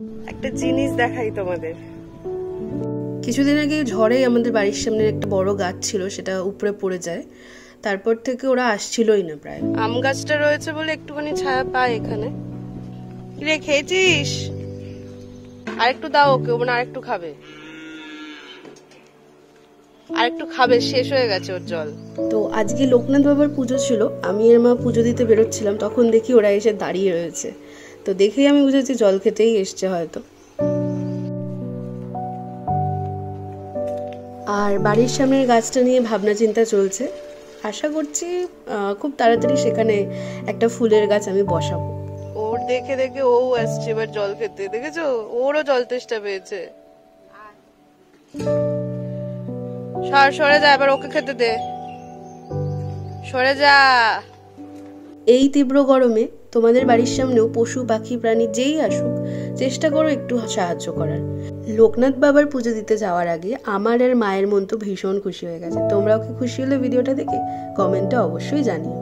একটা জিনিস দেখাই তোমাদের। কিছুদিন আগে ঝড়ে আমাদের বাড়ির সামনে একটা বড় গাছ ছিল সেটা উপরে পড়ে যায়। তারপর থেকে ওরা আসছিলই না প্রায়। আম গাছটা রয়েছে বলে একটুখানি ছায়া পায় এখানে। রে খেয়েছিস? আর একটু দাও ওকে ও মানে আরেকটু খাবে। আরেকটু খাবে শেষ হয়ে গেছে ওর জল। তো আজকে লোকনাথ বাবার পুজো ছিল আমি আর মা পুজো দিতে বেরোচ্ছিলাম তখন দেখি ওরা এসে দাঁড়িয়ে রয়েছে। তো দেখেই আমি বুঝেছি জল খেতেই এসছে হয়তো। আর বাড়ির সামনের গাছটা নিয়ে ভাবনা চিন্তা চলছে। আশা করছি খুব তাড়াতাড়ি সেখানে একটা ফুলের গাছ আমি বসাবো। ওর দেখে দেখে ও আসছে এবার জল খেতে, দেখেছ? ওরও জল তেষ্টা পেয়েছে। সর, সরে যা, এবার ওকে খেতে দে। সরে যা। এই তীব্র গরমে তোমাদের বাড়ির সামনেও পশু, পাখি, প্রাণী যেই আসুক, চেষ্টা করো একটু সাহায্য করার। লোকনাথ বাবার পুজো দিতে যাওয়ার আগে আমার আর মায়ের মন তো ভীষণ খুশি হয়ে গেছে। তোমরাও কি খুশি হলে ভিডিওটা দেখে কমেন্টে অবশ্যই জানিও।